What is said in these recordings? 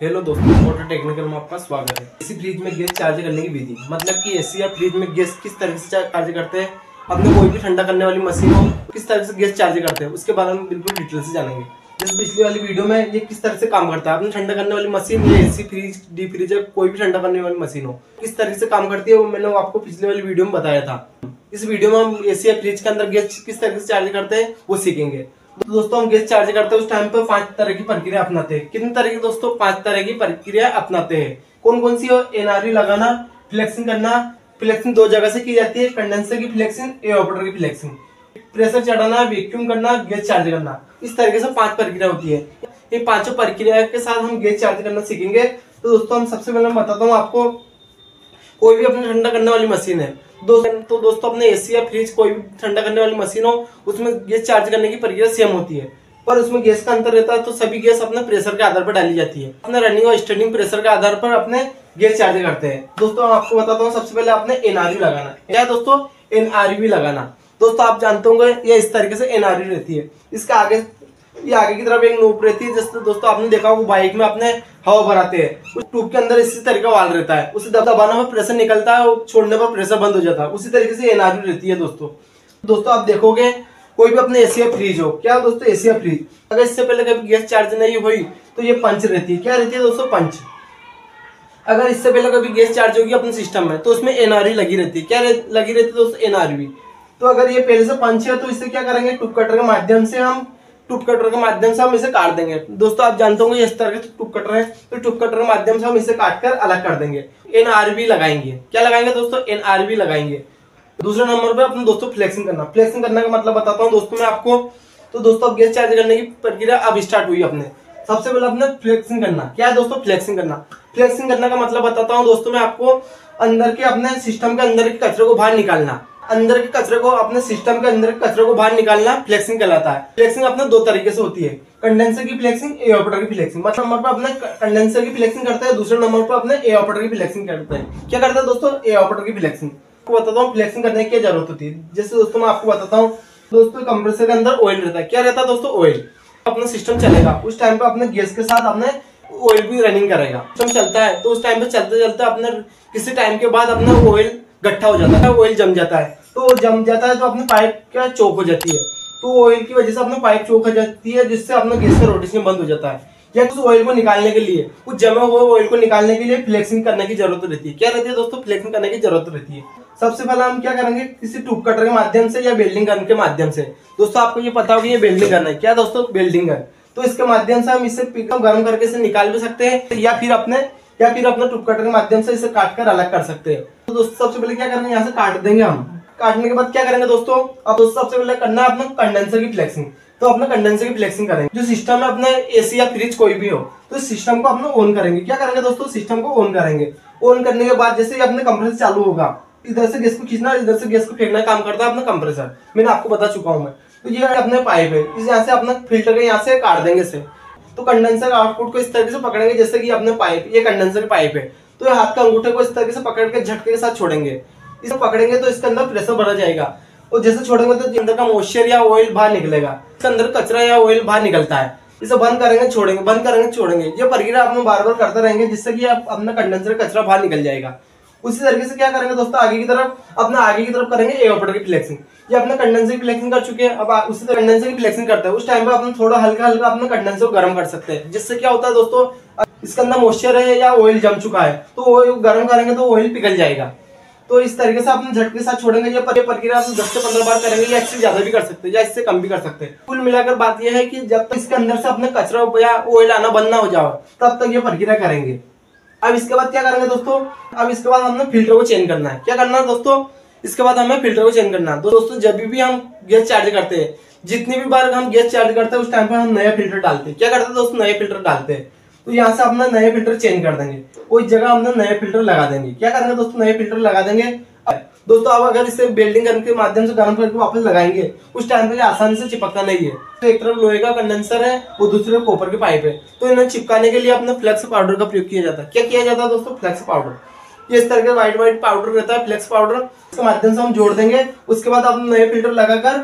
Hello दोस्तों motor technical में आपका स्वागत है। इसी फ्रिज में गैस चार्ज करने की विधि। मतलब कि एसी या फ्रिज में गैस किस तरह से चार्ज करते हैं? अपने कोई भी ठंडा करने वाली मशीन हो, किस तरह से गैस चार्ज करते हैं, उसके बारे में बिल्कुल डिटेल से जानेंगे। जैसे पिछली वाली वीडियो में ये किस तरह से काम करता है। अपने ठंडा करने वाली मशीन या एसी फ्रिज डी फ्रिज कोई भी ठंडा करने वाली मशीन हो, किस तरह से काम करती है, वो मैंने आपको पिछले वाली वीडियो में बताया था। इस वीडियो में हम एसी या फ्रिज के अंदर गैस किस तरह से चार्ज करते हैं, वो सीखेंगे। दोस्तों हम गैस चार्ज करते हैं, उस टाइम पे पाँच तरह की प्रक्रिया अपनाते हैं। कितने तरह की दोस्तों पाँच तरह की प्रक्रिया अपनाते हैं? कौन कौन सी एनआरवी लगाना फ्लेक्सिंग करना फ्लेक्सिंग दो जगह से की जाती है कंडेंसर की फ्लेक्सिंग एवापोरेटर की फ्लेक्सिंग प्रेशर चढ़ाना वैक्यूम करना गैस चार्ज करना। इस तरीके से पाँच प्रक्रिया होती है। ये पाँचों प्रक्रिया के साथ हम गैस चार्ज करना सीखेंगे। तो दोस्तों हम सबसे पहले बताता हूँ आपको कोई भी अपने ठंडा करने वाली मशीन है। दो तो दोस्तों, अपने एसी या फ्रिज कोई भी ठंडा करने वाली मशीन हो, उसमें गैस चार्ज करने की प्रक्रिया सेम होती है। पर उसमें गैस का अंतर रहता है तो सभी गैस अपने प्रेशर के आधार पर डाली जाती है। अपने रनिंग और स्टैंडिंग प्रेशर के आधार पर अपने गैस चार्ज करते हैं। दोस्तों आपको बताता हूँ, सबसे पहले आपने एनआरवी लगाना। क्या दोस्तों? एनआरवी लगाना। दोस्तों, आप जानते होंगे ये इस तरीके से एनआरवी रहती है। इसका आगे ये आगे की तरफ़ एक नोप रहती है जैसे दोस्तों, आपने देखा वो बाइक में अपने हवा भराते हैं। उस ट्यूब के अंदर इसी तरीके का वाल रहता है। उसे दबाने पर प्रेशर निकलता है और छोड़ने पर प्रेशर बंद हो जाता है। उसी तरीके से एनआरवी रहती है दोस्तों। दोस्तों, आप देखोगे, कोई भी अपने एशिया फ्रीज हो। क्या दोस्तों एशिया फ्रीज? अगर इससे पहले कभी गैस चार्ज नहीं हुई तो ये पंच रहती है। क्या रहती है दोस्तों, पंच? अगर इससे पहले कभी गैस चार्ज होगी अपने सिस्टम में तो उसमें एनआरवी लगी रहती है। क्या लगी रहती है दोस्तों एनआरवी तो अगर ये पहले से पंच है तो इससे क्या करेंगे? ट्यूब कटर के माध्यम से हम टूप कटर के माध्यम से हम इसे काट देंगे। दोस्तों, आप जानते होंगे इस तरह के टूप कटर है तो टूप कटर के माध्यम से हम इसे काट कर अलग कर देंगे। एनआरबी लगाएँगे। क्या लगाएँगे दोस्तों? एनआरबी लगाएँगे। दूसरे नंबर पे अपने दोस्तों फ्लेक्सिंग करना। फ्लेक्सिंग करने का मतलब बताता हूँ दोस्तों मैं आपको। तो दोस्तों, अब गैस चार्ज करने की प्रक्रिया अब स्टार्ट हुई अपने। सबसे पहले अपने फ्लेक्सिंग करना। क्या है दोस्तों? फ्लेक्सिंग करना। फ्लेक्सिंग करने का मतलब बताता हूँ दोस्तों मैं आपको अंदर के अपने सिस्टम के अंदर के कचरे को बाहर निकालना। अंदर के कचरे को, अपने सिस्टम के अंदर के कचरे को बाहर निकालना फ्लेक्सिंग कहलाता है। फ्लेक्सिंग अपने दो तरीके से होती है। कंडेंसर की फ्लेक्सिंग एओपरेटर की फ्लेक्सिंग मतलब नंबर पर अपने कंडेंसर की फ्लेक्सिंग करते हैं, दूसरे नंबर पर अपने एओपरेटर की फ्लेक्सिंग करते हैं। क्या करता है दोस्तों? एओपरेटर की फ्लेक्सिंग आपको बताता हूँ फ्लेक्सिंग करने की क्या ज़रूरत होती है। जैसे दोस्तों, मैं आपको बताता हूँ, दोस्तों कंप्रेसर के अंदर ऑयल रहता है। क्या रहता है दोस्तों? ऑयल अपना सिस्टम चलेगा। उस टाइम पे अपने गैस के साथ अपने ऑयल भी रनिंग करेगा। सिस्टम चलता है तो उस टाइम पे चलते चलते अपने, किसी टाइम के बाद अपना ऑयल गट्ठा हो जाता है ऑयल जम जाता है। तो जम जाता है तो अपने पाइप क्या चौक हो जाती है। तो ऑयल की वजह से अपने पाइप चौक हो जाती है, जिससे अपना गैस का रोटेशन बंद हो जाता है। या उस ऑयल को निकालने के लिए कुछ जमा हुए ऑयल को निकालने के लिए फ्लेक्सिंग करने की ज़रूरत रहती है। क्या रहती है दोस्तों? फ्लेक्सिंग करने की ज़रूरत रहती है। सबसे पहले हम क्या करेंगे? किसी टूब कटर के माध्यम से या बेल्डिंग गन के माध्यम से। दोस्तों, आपको ये पता होगा ये बेल्डिंग गन है। क्या दोस्तों? बेल्डिंग गन तो इसके माध्यम से हम इसे गर्म करके इसे निकाल भी सकते हैं, या फिर अपने, या फिर अपने टूब कटर के माध्यम से इसे काट कर अलग कर सकते हैं। तो दोस्तों, सबसे पहले क्या करेंगे? यहाँ से काट देंगे हम। काटने के बाद क्या करेंगे दोस्तों? अब दोस्तों सबसे पहले करना है अपना कंडेंसर की फ्लेक्सिंग तो अपना कंडेंसर की फ्लेक्सिंग करेंगे। जो सिस्टम है अपने एसी या फ्रिज कोई भी हो तो सिस्टम को अपना ऑन करेंगे। क्या करेंगे दोस्तों? सिस्टम को ऑन करेंगे। ऑन करने के बाद जैसे अपने कंप्रेसर चालू होगा, इधर से गैस को खींचना, इधर से गैस को फेंकना, काम करता है अपना कंप्रेसर मैंने आपको बता चुका हूँ मैं। तो ये अपने पाइप है। इस यहाँ से अपना फ़िल्टर के यहाँ से काट देंगे इसे। तो कंडेंसर आउटपुट को इस तरीके से पकड़ेंगे जैसे कि अपने पाइप ये कंडेंसर पाइप है। तो हाथ का अंगूठे को इस तरीके से पकड़ के झटके के साथ छोड़ेंगे। इसे पकड़ेंगे तो इसके अंदर प्रेशर भरा जाएगा। और जैसे छोड़ेंगे तो अंदर का मॉइस्चर या ऑयल बाहर निकलेगा। इसके अंदर कचरा या ऑयल बाहर निकलता है। इसे बंद करेंगे, छोड़ेंगे, बंद करेंगे, छोड़ेंगे। ये प्रक्रिया आप बार बार करते रहेंगे जिससे कि आप अपना कंडेंसर कचरा बाहर निकल जाएगा। उसी तरीके से क्या करेंगे दोस्तों, आगे की तरफ़, अपना आगे की तरफ़ करेंगे एवापोरेटर की फ्लेक्सिंग ये अपने कंडेंसर की फ्लेक्सिंग कर चुके हैं। अब उसी तरह कंडेंसर की फ्लेक्सिंग करते हैं। उस टाइम पर अपना थोड़ा हल्का हल्का अपने कंडेंसर को गर्म कर सकते हैं। जिससे क्या होता है दोस्तों इसके अंदर मॉइस्चर है या ऑयल जम चुका है। तो गर्म करेंगे तो ऑयल पिघल जाएगा। तो इस तरीके से अपने झटके साथ छोड़ेंगे, ये प्रक्रिया आप दस से पंद्रह बार करेंगे, या इससे ज़्यादा भी कर सकते हैं, या इससे कम भी कर सकते हैं। कुल मिलाकर बात यह है कि जब तक इसके अंदर से अपने कचरा या ऑयल आना बंद ना हो जाओ, तब तक ये प्रक्रिया करेंगे। अब इसके बाद क्या करेंगे दोस्तों? अब इसके बाद हमने फ़िल्टर को चेंज करना है। क्या करना है दोस्तों? इसके बाद हमें फ़िल्टर को चेंज करना है। तो दोस्तों, जब भी हम गैस चार्ज करते हैं, जितनी भी बार हम गैस चार्ज करते हैं, उस टाइम पर हम नया फ़िल्टर डालते हैं। क्या करते हैं दोस्तों? नए फ़िल्टर डालते हैं। तो यहाँ से अपना नए फ़िल्टर चेंज कर देंगे। उस जगह हमने नए फ़िल्टर लगा देंगे। क्या करेंगे दोस्तों? नए फ़िल्टर लगा देंगे। दोस्तों आप अगर इसे बेल्डिंग करने के माध्यम से गर्म करके वापस लगाएँगे, उस टाइम पे आसानी से चिपकता नहीं है। तो एक तरफ़ लोहे का कंडेंसर है, वो दूसरे कॉपर की पाइप है। तो इन्हें चिपकाने के लिए अपना फ्लेक्स पाउडर का प्रयोग किया जाता है। क्या किया जाता है दोस्तों? फ्लेक्स पाउडर ये इस तरह का व्हाइट व्हाइट पाउडर रहता है फ्लेक्स पाउडर इसके माध्यम से हम जोड़ देंगे। उसके बाद आप नए फ़िल्टर लगाकर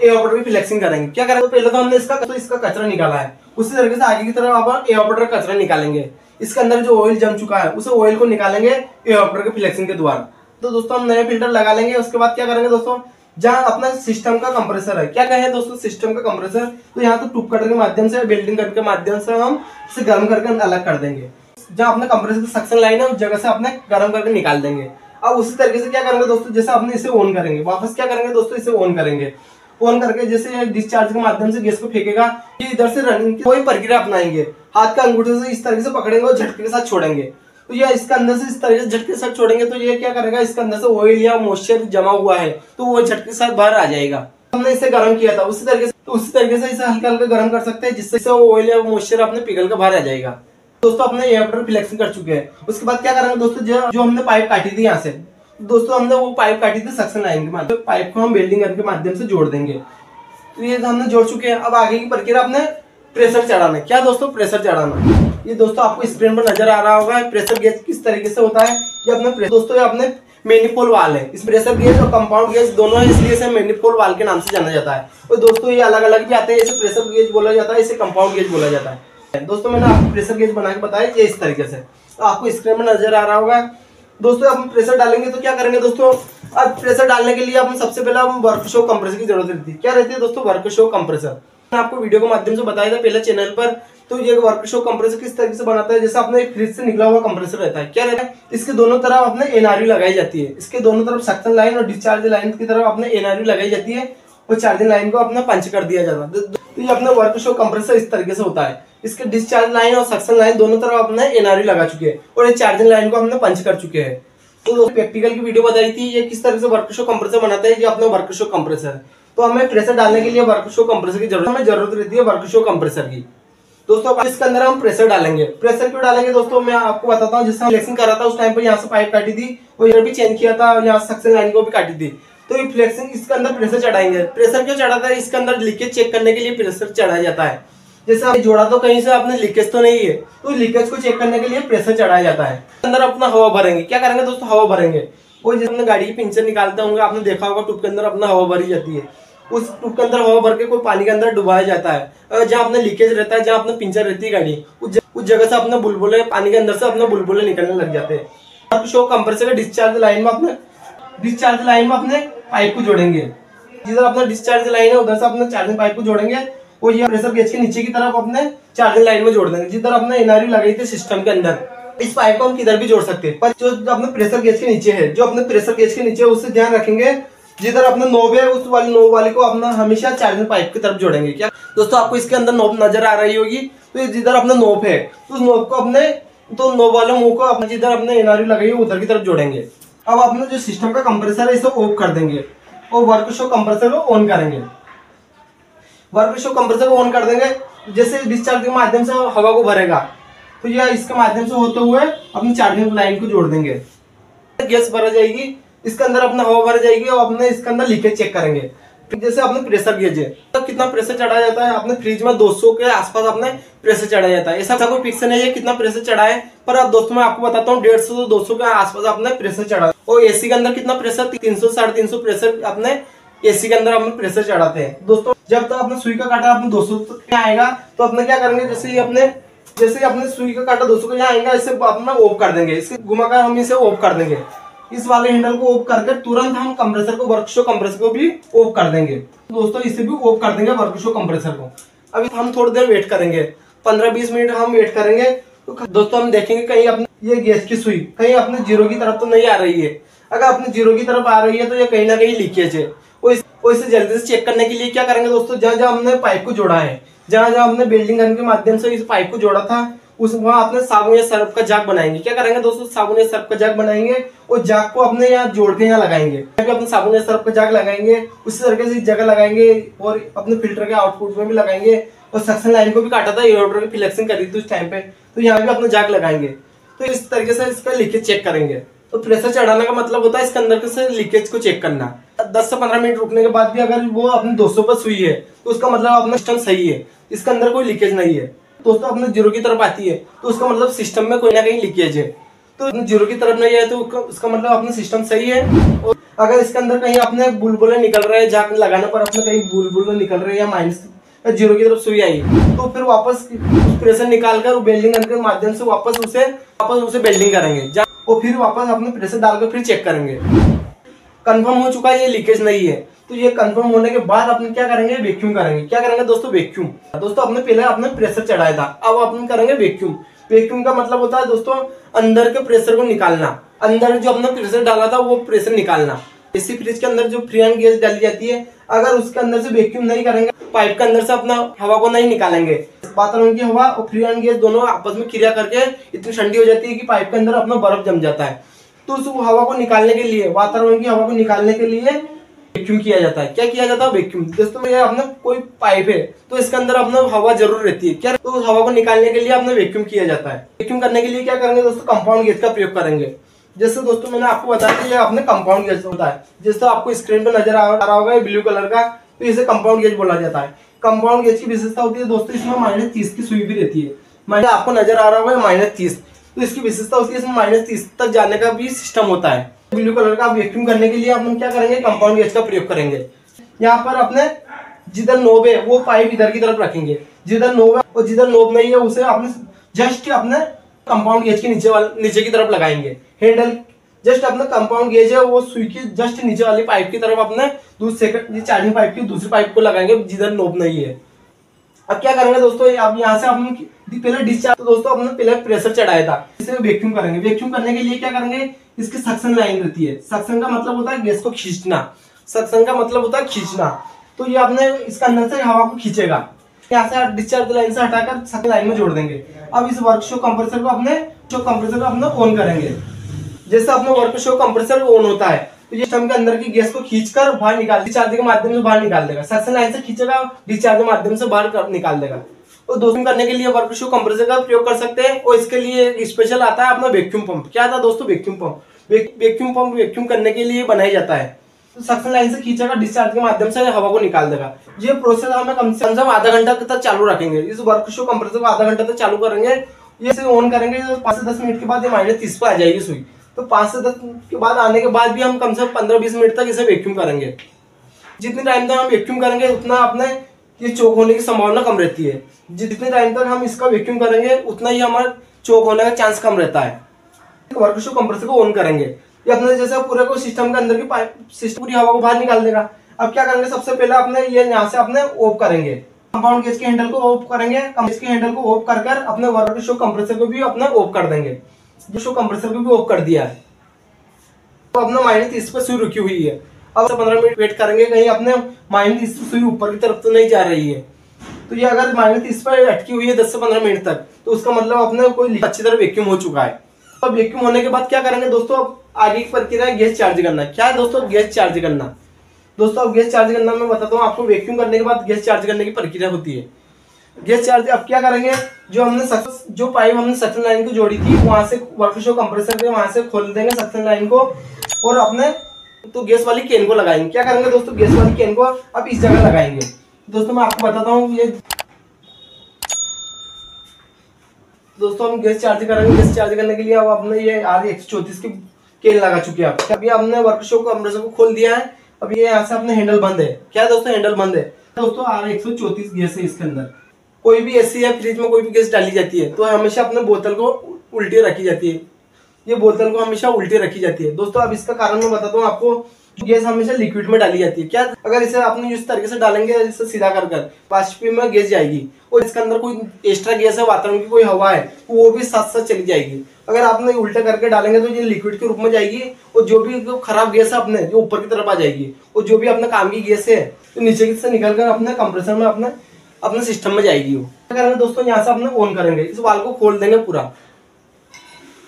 एवापोरेटर की फ्लेक्सिंग करेंगे। क्या करेंगे? तो पहले तो हमने इसका तो इसका कचरा निकाला है। उसी तरीके से आगे की तरफ़ आप एवापोरेटर कचरा निकालेंगे। इसके अंदर जो ऑयल जम चुका है, उस ऑयल को निकालेंगे एवापोरेटर के फ्लेक्सिंग के द्वारा। तो दोस्तों, हम नया फ़िल्टर लगा लेंगे। उसके बाद क्या करेंगे दोस्तों? जहाँ अपना सिस्टम का कंप्रेसर है। क्या कहें दोस्तों सिस्टम का कंप्रेसर तो यहाँ तो टूप कटर के माध्यम से बिल्डिंग कटर के माध्यम से हम इसे गर्म करके अलग कर देंगे। जहाँ अपने कंप्रेसर की सक्शन लाइन है, उस जगह से अपने गर्म करके निकाल देंगे। अब उसी तरीके से क्या करेंगे दोस्तों? जैसे अपने इसे ऑन करेंगे। वापस क्या करेंगे दोस्तों? इसे ऑन करेंगे। ऑन करके जैसे डिस्चार्ज के माध्यम से गैस को फेंकेगा, ये इधर से रनिंग की कोई प्रक्रिया अपनाएँगे। हाथ का अंगूठे से इस तरीके से पकड़ेंगे और झटके के साथ छोड़ेंगे। तो ये इसके अंदर से इस तरीके से झटके के साथ छोड़ेंगे तो ये क्या करेगा, इसके अंदर से ऑयल या मॉइस्चर जमा हुआ है तो वो झटके के साथ बाहर आ जाएगा। हमने इसे गर्म किया था, उसी तरीके से तो उसी तरीके से इसे हल्का हल्का गर्म कर सकते हैं, जिससे वो ऑयल या मॉइस्चर अपने पिघल कर बाहर आ जाएगा। दोस्तों, अपने एयरपोर्ट फिलेक्शन कर चुके हैं। उसके बाद क्या करेंगे दोस्तों जो हमने पाइप काटी थी यहाँ से दोस्तों, हमने वो पाइप काटी थी सक्शन लाइन के माध्यम पाइप को हम वेल्डिंग के माध्यम से जोड़ देंगे। तो ये हमने जोड़ चुके हैं। अब आगे की प्रक्रिया अपने प्रेशर चढ़ाना क्या दोस्तों, प्रेशर चढ़ाना ये दोस्तों, आपको स्क्रीन पर नज़र आ रहा होगा प्रेशर गेज किस तरीके से होता है। ये अपने दोस्तों, ये अपने मेनिपोल वाल है। इस प्रेशर गेज और कंपाउंड गेज दोनों है, इसलिए इसे मेनिपोल वाल के नाम से जाना जाता है। और दोस्तों, ये अलग अलग भी आते हैं। इसे प्रेशर गेज बोला जाता है, इसे कंपाउंड गेज बोला जाता है। दोस्तों, मैंने आपको प्रेशर गेज बना के बताया, ये इस तरीके से। तो आपको स्क्रीन में नज़र आ रहा होगा दोस्तों, हम प्रेशर डालेंगे तो क्या करेंगे दोस्तों? अब प्रेशर डालने के लिए हम सबसे पहले हम वर्कशॉप कंप्रेसर की ज़रूरत रहती है। क्या रहती है दोस्तों? वर्कशॉप कंप्रेसर आपको वीडियो के माध्यम से बताया था पहले चैनल पर तो ये वर्कशॉप कंप्रेसर किस तरीके से बनाता है? जैसे अपने फ्रिज से निकला हुआ कंप्रेसर रहता है। क्या रहता है? इसके दोनों तरफ़ अपने एनआरयू लगाई जाती है। इसके दोनों तरफ़ सक्शन लाइन और डिस्चार्ज लाइन की तरफ़ अपने एनआरयू लगाई जाती है। और चार्जिंग लाइन को अपना पंच कर दिया जाता है। तो ये अपना वर्कशॉप कंप्रेसर इस तरीके से होता है। इसके डिस्चार्ज लाइन और सक्शन लाइन दोनों तरफ़ अपने एनआरयू लगा चुके हैं। और ये चार्जिंग लाइन को हमने पंच कर चुके हैं। तो प्रैक्टिकल की वीडियो बताई थी, ये किस तरह से वर्कशॉप कंप्रेसर बनाता है, ये अपना वर्कशॉप कंप्रेसर है तो हमें प्रेशर डालने के लिए वर्कशॉप कंप्रेसर की ज़रूरत, हमें ज़रूरत रहती है वर्कशॉप कंप्रेसर की। दोस्तों इसके अंदर हम प्रेशर डालेंगे। प्रेशर क्यों डालेंगे दोस्तों? मैं आपको बताता हूँ, जिससे फ्लेक्सिंग करा था, उस टाइम पर यहाँ से पाइप काटी थी और यहाँ भी चेंज किया था और यहाँ सक्शन लाइन को भी काटी थी। तो ये फ्लेक्सिंग इसके अंदर प्रेशर चढ़ाएँगे। प्रेशर क्यों चढ़ाता है? इसके अंदर लीकेज चेक करने के लिए प्रेशर चढ़ाया जाता है। जैसे आपने जोड़ा तो कहीं से आपने लीकेज तो नहीं है तो लीकेज को चेक करने के लिए प्रेशर चढ़ाया जाता है। अंदर अपना हवा भरेंगे। क्या करेंगे दोस्तों? हवा भरेंगे। वो जैसे गाड़ी की पिंचर निकालते होंगे, आपने देखा होगा टूब के अंदर अपना हवा भरी जाती है। उस टूब के अंदर हवा भर के कोई पानी के अंदर डुबाया जाता है। जहाँ अपने लीकेज रहता है, जहाँ अपना पिंचर रहती है गाड़ी, उस जगह से अपने बुलबुले, पानी के अंदर से अपने बुलबुले निकलने लग जाते हैं। शो कंप्रेसर का डिस्चार्ज लाइन में अपने डिस्चार्ज लाइन में अपने पाइप को जोड़ेंगे। जिधर अपना डिस्चार्ज लाइन है, उधर से अपने चार्जिंग पाइप को जोड़ेंगे। और ये प्रेशर गेज के नीचे की तरफ़ अपने चार्जिंग लाइन में जोड़ देंगे जिधर अपने एनआरयू लगाई थी सिस्टम के अंदर। इस पाइप को हम किधर भी जोड़ सकते हैं। पर जो अपने प्रेशर गेज के नीचे है, जो अपने प्रेशर गेज के नीचे है, उससे ध्यान रखेंगे जिधर अपना नोब है, उस वाले नोब वाले को अपना हमेशा चार्जिंग पाइप की तरफ़ जोड़ेंगे। क्या? दोस्तों, आपको इसके अंदर नोब नज़र आ रही होगी। तो जिधर अपना नोब है, उस नोब को अपने तो नोब वाले मुँह को अपने जिधर अपने एनआरयू लगाई उधर की तरफ़ जोड़ेंगे। अब अपने जो सिस्टम का कंप्रेसर है, इसे ऑफ़ कर देंगे। और वर्क वर्कशॉप कंप्रेसर को ऑन करेंगे। वर्कशॉप कंप्रेसर को ऑन कर देंगे, जैसे डिस्चार्ज के माध्यम से हवा को भरेगा। तो यह इसके माध्यम से होते हुए अपनी चार्जिंग लाइन को जोड़ देंगे। गैस भरा जाएगी, इसके अंदर अपना हवा भर जाएगी और अपने इसके अंदर लीकेज चेक करेंगे। जैसे अपने प्रेशर गेज है तो कितना प्रेशर चढ़ाया जाता है? अपने फ्रिज में 200 के आसपास अपने प्रेशर चढ़ाया जाता है। ऐसा कोई फिक्स नहीं है कितना प्रेशर चढ़ा है पर अब दोस्तों मैं आपको बताता हूँ, डेढ़ सौ से दो सौ के आसपास अपने प्रेशर चढ़ा। और एसी के अंदर कितना प्रेशर तीन सौ, साढ़े तीन सौ प्रेशर अपने एसी के अंदर अपने प्रेशर चढ़ाते हैं। दोस्तों, जब तक अपने सुई का काटा अपने दो सौ आएगा तो अपने क्या करेंगे? जैसे ही अपने जैसे ही अपने सुई का काटा दो सौ का आएगा, इसे अपना ऑफ़ कर देंगे। इसके घुमाकर हम इसे ऑफ़ कर देंगे। इस वाले हैंडल को ऑफ़ करके तुरंत हम कंप्रेसर को वर्कशॉप कंप्रेसर को भी ऑफ़ कर देंगे। दोस्तों, इसे भी ऑफ़ कर देंगे वर्कशॉप कंप्रेसर को। अभी हम थोड़ी देर वेट करेंगे। पंद्रह बीस मिनट हम वेट करेंगे। तो दोस्तों, हम देखेंगे कहीं अपने ये गैस की सुई कहीं अपने ज़ीरो की तरफ़ तो नहीं आ रही है। अगर अपने ज़ीरो की तरफ़ आ रही है तो ये कहीं ना कहीं लीकेज है। और इसे जल्दी से चेक करने के लिए क्या करेंगे दोस्तों? जहाँ जहाँ हमने पाइप को जोड़ा है, जहाँ जहाँ हमने बिल्डिंग गन के माध्यम से इस पाइप को जोड़ा था, उस वहाँ अपने साबुन या सर्फ का जाग बनाएँगे। क्या करेंगे दोस्तों? साबुन या सर्फ का जाग बनाएँगे और जाग को अपने यहाँ जोड़ के यहाँ लगाएँगे। अपने साबुन या सर्फ का जाग लगाएँगे, उसी तरीके से जगह लगाएँगे और अपने फ़िल्टर के आउटपुट में भी लगाएँगे। और सक्शन लाइन को भी काटा था एयरडर की फिलेक्सिंग करी थी उस टाइम पे। तो यहाँ भी अपने जाग लगाएँगे। तो इस तरीके से इसका लीकेज चेक करेंगे। तो प्रेशर चढ़ाने का मतलब होता है इसके अंदर से लीकेज को चेक करना। दस से पंद्रह मिनट रुकने के बाद भी अगर वो अपने 200 पर सुई है तो उसका मतलब अपना सिस्टम सही है। इसके अंदर कोई लीकेज नहीं है। दोस्तों, अपने ज़ीरो की तरफ़ आती है तो उसका मतलब सिस्टम में कोई ना कहीं लीकेज है। तो ज़ीरो की तरफ़ नहीं है तो उसका मतलब अपना सिस्टम सही है। और अगर इसके अंदर कहीं अपने बुलबुले निकल रहे हैं, जहाँ लगाने पर अपने कहीं बुलबुले निकल रहे हैं या माइनस ज़ीरो की तरफ़ सुई आई तो फिर वापस प्रेशर निकालकर बेल्डिंग के माध्यम से वापस उसे वापस उसे बेल्डिंग करेंगे। और फिर वापस अपने प्रेशर डालकर फिर चेक करेंगे। कंफर्म हो चुका है, ये लीकेज नहीं है। तो ये कंफर्म होने के बाद अपने क्या करेंगे? वैक्यूम करेंगे। क्या करेंगे दोस्तों? वैक्यूम दोस्तों अपने पहले अपने प्रेशर चढ़ाया था। अब अपने करेंगे वैक्यूम वैक्यूम का मतलब होता है दोस्तों, अंदर के प्रेशर को निकालना। अंदर जो अपने प्रेशर डाला था, वो प्रेशर निकालना। इसी फ्रिज के अंदर जो फ्री एंड गैस डाली जाती है, अगर उसके अंदर से वैक्यूम नहीं करेंगे पाइप के अंदर से अपना हवा को नहीं निकालेंगे। वातावरण की हवा और एंड गैस दोनों आपस में क्रिया करके इतनी ठंडी हो जाती है कि पाइप के अंदर अपना बर्फ़ जम जाता है। तो उस हवा को निकालने के लिए, वातावरण की हवा को निकालने के लिए वैक्यूम किया जाता है। क्या किया जाता है वैक्यूम दोस्तों ये अपना कोई पाइप है तो इसके अंदर अपना हवा ज़रूर रहती है। क्या तो उस हवा को निकालने के लिए अपना वैक्यूम किया जाता है। वैक्यूम करने के लिए क्या करेंगे दोस्तों? कंपाउंड गैस का प्रयोग करेंगे। जैसे दोस्तों मैंने आपको बताया कि अपने कंपाउंड गैस होता है। जैसे आपको स्क्रीन पर नज़र आ रहा होगा ब्लू कलर का तो इसे कंपाउंड गैस बोला जाता है। कंपाउंड गैस की विशेषता होती है दोस्तों, इसमें माइनस तीस की सुई भी रहती है। माइनस आपको नज़र आ रहा होगा माइनस तीस। तो इसकी विशेषता है इसमें माइनस तीस तक जाने का भी सिस्टम होता है। ब्लू कलर का वैक्यूम करने के लिए हम क्या करेंगे? कंपाउंड गैस का प्रयोग करेंगे। यहाँ पर अपने जिधर नोब है, वो पाइप इधर की तरफ़ रखेंगे। जिधर नोब है और जिधर नोब नहीं है, उसे अपने जस्ट अपने कंपाउंड गेज के नीचे नीचे की तरफ़ लगाएँगे। हैंडल जस्ट अपना कंपाउंड गेज है, वो सुई की जस्ट नीचे वाली पाइप की तरफ़ अपने दूसरे चार्जिंग पाइप की दूसरी पाइप को लगाएँगे, जिधर नोब नहीं है। अब क्या करेंगे दोस्तों? अब यहाँ से हम पहले डिस्चार्ज तो दोस्तों अपने पहले प्रेशर चढ़ाया था। इसे वैक्यूम करेंगे। वैक्यूम करने के लिए क्या करेंगे? इसकी सक्शन लाइन रहती है। सक्शन का मतलब होता है गैस को खींचना। सक्शन का मतलब होता है खींचना। तो ये अपने इसका अंदर से हवा को खींचेगा। यहाँ से डिस्चार्ज लाइन से हटाकर सक्शन लाइन में जोड़ देंगे। अब इस वर्कशॉप कंप्रेसर को अपने कंप्रेसर को अपने ऑन करेंगे। जैसे अपने वर्कशॉप कंप्रेसर ऑन होता है। तो ये सिस्टम के अंदर की गैस को खींचकर बाहर निकाल डिस्चार्ज के माध्यम से बाहर निकाल देगा। सक्शन लाइन से खींचेगा डिस्चार्ज के माध्यम से बाहर निकाल देगा। और दोस्तों करने के लिए वर्कशॉप कंप्रेसर का प्रयोग कर सकते हैं। और इसके लिए स्पेशल आता है अपना वैक्यूम पंप क्या है दोस्तों vacuum pump vacuum pump vacuum करने के लिए बनाया जाता है। तो सक्शन लाइन से खींचेगा डिस्चार्ज के माध्यम से हवा को निकाल देगा। ये प्रोसेस हमें कम से कम आधा घंटा तक चालू रखेंगे। इस वर्कशॉप कंप्रेसर को आधा घंटा तक चालू करेंगे। ये ऑन करेंगे, पाँच से दस मिनट के बाद ये माइनस तीस पर आ जाएगी सुई। तो पाँच से दस के बाद आने के बाद भी हम कम से कम पंद्रह बीस मिनट तक इसे वैक्यूम करेंगे। जितने टाइम तक हम वैक्यूम करेंगे, उतना अपने ये चौक होने की संभावना कम रहती है। जितने टाइम तक हम इसका वैक्यूम करेंगे, उतना ही हमारा चौक होने का चांस कम रहता है। वर्कशॉप कंप्रेसर को ऑन करेंगे। ये अपने जैसे पूरे को सिस्टम के अंदर की सिस्टम पूरी हवा को बाहर निकाल देगा। अब क्या करेंगे? सबसे पहले अपने ये यहाँ से अपने ऑफ़ करेंगे। कंपाउंड गेज के हैंडल को ऑफ़ करेंगे। के हैंडल को ऑफ़ कर कर अपने वर्कशॉप कंप्रेसर को भी अपने ऑफ़ कर देंगे। जो शो कंप्रेसर को भी ऑफ़ कर दिया है। तो अपना माइनस तीस पर सुई रुकी हुई है? अब पंद्रह मिनट वेट करेंगे, कहीं अपने माइनस तीस सुई ऊपर की तरफ़ तो नहीं जा रही है। तो ये अगर माइनस तीस पर अटकी हुई है दस से पंद्रह मिनट तक तो उसका मतलब अपने कोई अच्छी तरह वैक्यूम हो चुका है। अब तो वैक्यूम होने के बाद क्या करेंगे दोस्तों? अब आगे की प्रक्रिया है गैस चार्ज करना। क्या है दोस्तों गैस चार्ज करना? दोस्तों अब गैस चार्ज करना मैं बताता हूँ आपको वैक्यूम करने के बाद गैस चार्ज करने की प्रक्रिया होती है। गैस चार्ज अब क्या करेंगे? जो हमने जो पाइप हमने सक्शन लाइन को जोड़ी थी, वहाँ से वर्कशॉप कंप्रेसर के वहाँ से खोल देंगे सक्शन लाइन को और अपने तो गैस वाली केन को लगाएँगे। क्या करेंगे दोस्तों? गैस वाली केन को अब इस जगह लगाएँगे। दोस्तों, मैं आपको बताता हूँ, ये दोस्तों, हम गैस चार्ज करेंगे। गैस चार्ज करने के लिए अब अपने ये आर एक की केन लगा चुके हैं अभी हमने वर्कशॉप कंप्रेसर को खोल दिया है। अब ये यहाँ से अपने हैंडल बंद है। क्या दोस्तों हैंडल बंद है? दोस्तों आर एक गैस है इसके अंदर। कोई भी एसी या फ्रिज में कोई भी गैस डाली जाती है तो हमेशा अपने बोतल को उल्टी रखी जाती है। ये बोतल को हमेशा उल्टी रखी जाती है। दोस्तों, अब इसका कारण मैं बताता हूँ आपको। गैस हमेशा लिक्विड में डाली जाती है। क्या अगर इसे आपने इस तरीके से डालेंगे, इसे सीधा कर कर, वाष्पी में गैस जाएगी। और इसके अंदर कोई एक्स्ट्रा गैस है, वातावरण की कोई हवा है तो वो भी साथ साथ चली जाएगी। अगर आपने उल्टा करके डालेंगे तो ये लिक्विड के रूप में जाएगी, और जो भी खराब गैस है अपने, जो ऊपर की तरफ़ आ जाएगी, और जो भी अपने काम की गैस है तो नीचे से निकल कर अपने कंप्रेसर में अपने अपने सिस्टम में जाएगी वो। करेंगे दोस्तों यहाँ से अपने ऑन करेंगे, इस वाल को खोल देंगे पूरा।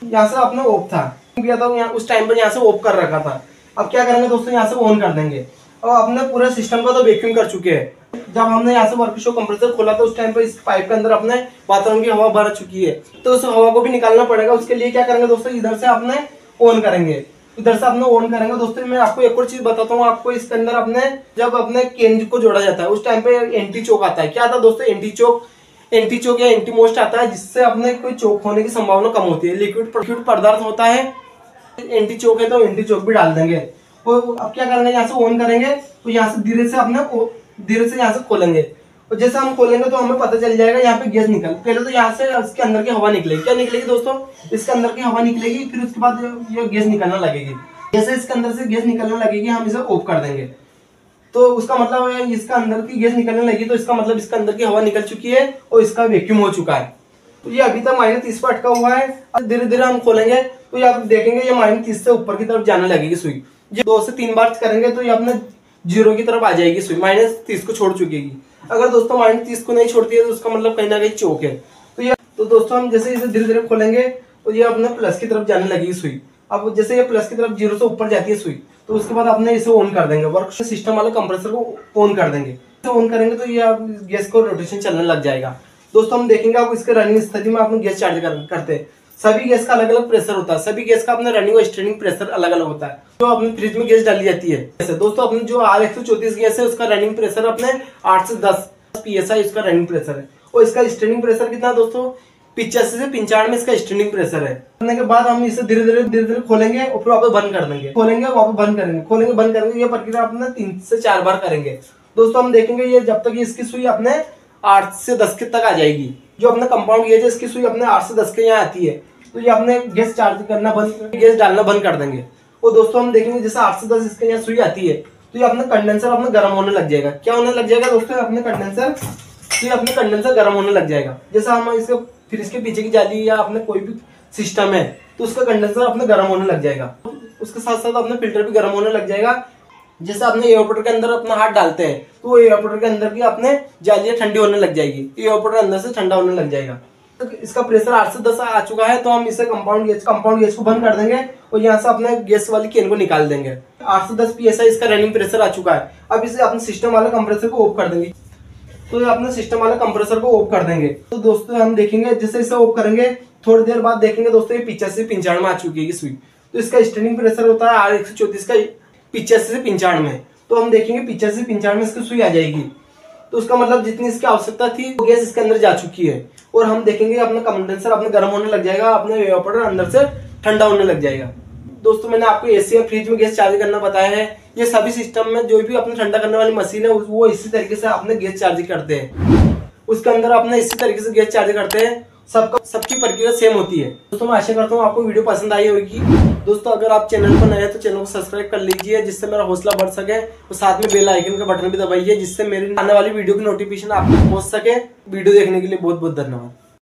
यहाँ से अपने ऑफ़ था। किया था यहाँ, उस टाइम पर यहाँ से ऑफ़ कर रखा था। अब क्या करेंगे दोस्तों, यहाँ से ऑन कर देंगे। और अपने पूरे सिस्टम का तो वैक्यूम कर चुके हैं। जब हमने यहाँ से वर्कशॉप कंप्रेसर खोला था, उस टाइम पर इस पाइप के अंदर अपने बाथरूम की हवा भर चुकी है। तो उस हवा को भी निकालना पड़ेगा। उसके लिए क्या करेंगे दोस्तों, इधर से अपने ऑन करेंगे। इधर से अपने ऑन करेंगे। दोस्तों, मैं आपको एक और चीज़ बताता हूँ। आपको इसके अंदर अपने, जब अपने केंद्र को जोड़ा जाता है, उस टाइम पे एंटी चौक आता है। क्या आता है दोस्तों, एंटी चौक एंटी चौक या एंटी मोस्ट आता है, जिससे अपने कोई चौक होने की संभावना कम होती है। लिक्विड लिक्विड पदार्थ होता है, एंटी चौक है तो एंटी चौक भी डाल देंगे। और अब क्या करेंगे, यहाँ से ऑन करेंगे तो यहाँ से धीरे से अपने धीरे से यहाँ से खोलेंगे। तो जैसे हम खोलेंगे तो हमें पता चल जाएगा यहाँ पे गैस निकल। पहले तो यहाँ से इसके अंदर की हवा निकलेगी। क्या निकलेगी दोस्तों? इसके अंदर की हवा निकलेगी, फिर उसके बाद ये गैस निकलना लगेगी। जैसे इसके अंदर से गैस निकलने लगेगी, हम इसे ऑफ़ कर देंगे। तो उसका मतलब है इसका अंदर की गैस निकलने लगी तो इसका मतलब इसके अंदर की हवा निकल चुकी है और इसका वैक्यूम हो चुका है। तो ये अभी तक माइनस तीस पर अटका हुआ है। धीरे धीरे हम खोलेंगे तो ये आप देखेंगे ये माइनस तीस से ऊपर की तरफ़ जाने लगेगी सुई। ये दो से तीन बार करेंगे तो ये अपने ज़ीरो की तरफ़ आ जाएगी सुई माइनस तीस को छोड़ चुकेगी अगर दोस्तों माइनस तीस को नहीं छोड़ती है तो उसका मतलब कहीं ना कहीं चौक है। तो ये तो दोस्तों हम जैसे इसे धीरे धीरे खोलेंगे तो ये अपने प्लस की तरफ़ जाने लगेगी सुई अब जैसे ये प्लस की तरफ़ ज़ीरो से ऊपर जाती है सुई तो उसके बाद अपने इसे ऑन कर देंगे। वर्क सिस्टम वाले कंप्रेसर को ऑन कर देंगे। ऑन करेंगे तो ये आप गैस को रोटेशन चलने लग जाएगा। दोस्तों हम देखेंगे आप इसके रनिंग स्थिति में आपने गैस चार्ज करते हैं। सभी गैस का अलग अलग प्रेशर होता है। सभी गैस का अपना रनिंग और स्ट्रेनिंग प्रेशर अलग अलग होता है। जो अपने फ्रिज में गैस डाली जाती है, जैसे दोस्तों अपने जो आर एक गैस है, उसका रनिंग प्रेशर अपने आठ से दस पी एस आई इसका रनिंग प्रेशर है। और इसका स्ट्रेनिंग प्रेशर कितना दोस्तों? पिचासी से पिंचाड़ में इसका स्टैंडिंग प्रेशर है। करने के बाद हम इसे धीरे धीरे धीरे धीरे खोलेंगे और फिर वापस बंद कर देंगे। खोलेंगे वापस बंद करेंगे। खोलेंगे, बंद करेंगे, ये प्रक्रिया अपने तीन से चार बार करेंगे। दोस्तों हम देखेंगे ये जब तक इसकी सुई अपने आठ से दस के तक आ जाएगी। जो अपने कंपाउंड गेज है, इसकी सुई अपने आठ से दस के यहाँ आती है। तो ये अपने गैस चार्ज करना बंद गैस डालना बंद कर देंगे। और दोस्तों, हम देखेंगे जैसे आठ से दस इसके यहाँ सुई आती है तो ये अपना कंडेंसर अपना गर्म होने लग जाएगा। क्या होने लग जाएगा दोस्तों? अपने कंडेंसर तो ये अपने कंडेंसर गर्म होने लग जाएगा। जैसा हम इसके फिर इसके पीछे की जाली या अपने कोई भी सिस्टम है तो उसका कंडेंसर अपने गर्म होने लग जाएगा। उसके साथ साथ अपने फ़िल्टर भी गर्म होने लग जाएगा। जैसे अपने एयरपोर्टर के अंदर अपना हाथ डालते हैं तो एयरपोर्टर के अंदर की अपने जालियाँ ठंडी होने लग जाएगी। एयरपोर्टर अंदर से ठंडा होने लग जाएगा। तो इसका प्रेशर आठ से दस आ चुका है तो हम इसे कंपाउंड गैस कंपाउंड गैस को बंद कर देंगे और यहाँ से अपने गैस वाली केन को निकाल देंगे। आठ से दस पी इसका रनिंग प्रेशर आ चुका है। अब इसे अपने सिस्टम वाले कंप्रेसर को ऑफ़ कर देंगे। तो अपने सिस्टम वाले कंप्रेसर को ऑफ़ कर देंगे। तो दोस्तों हम देखेंगे, जैसे इसे ऑफ़ करेंगे, थोड़ी देर बाद देखेंगे दोस्तों ये पिचासी में आ चुकी है स्वीट तो इसका स्टेनिंग प्रेशर होता है आर एक सौ चौतीस का पिचासी से पिंचाण में। तो हम देखेंगे पिचासी में इसकी सुई आ जाएगी। तो उसका मतलब जितनी इसकी आवश्यकता थी, वो गैस इसके अंदर जा चुकी है। और हम देखेंगे अपना कंडेंसर अपने गर्म होने लग जाएगा, अपने वेपर अंदर से ठंडा होने लग जाएगा। दोस्तों, मैंने आपको एसी या फ्रिज में गैस चार्ज करना बताया है। ये सभी सिस्टम में जो भी अपने ठंडा करने वाली मशीन है, वो इसी तरीके से अपने गैस चार्ज करते हैं। उसके अंदर अपने इसी तरीके से गैस चार्ज करते हैं। सबका सबकी प्रक्रिया सेम होती है। दोस्तों, मैं आशा करता हूँ आपको वीडियो पसंद आई होगी। दोस्तों, अगर आप चैनल पर नए हैं तो चैनल को सब्सक्राइब कर लीजिए, जिससे मेरा हौसला बढ़ सके और साथ में बेल आइकन का बटन भी दबाइए, जिससे मेरी आने वाली वीडियो की नोटिफिकेशन आपको पहुँच सके। वीडियो देखने के लिए बहुत बहुत धन्यवाद।